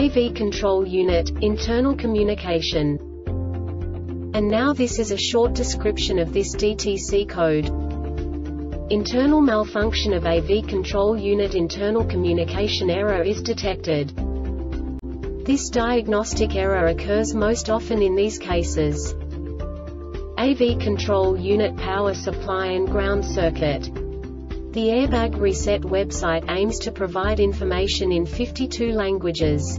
AV Control Unit, Internal Communication. And now this is a short description of this DTC code. Internal malfunction of AV Control Unit Internal Communication error is detected. This diagnostic error occurs most often in these cases. AV Control Unit Power Supply and Ground Circuit. The Airbag Reset website aims to provide information in 52 languages.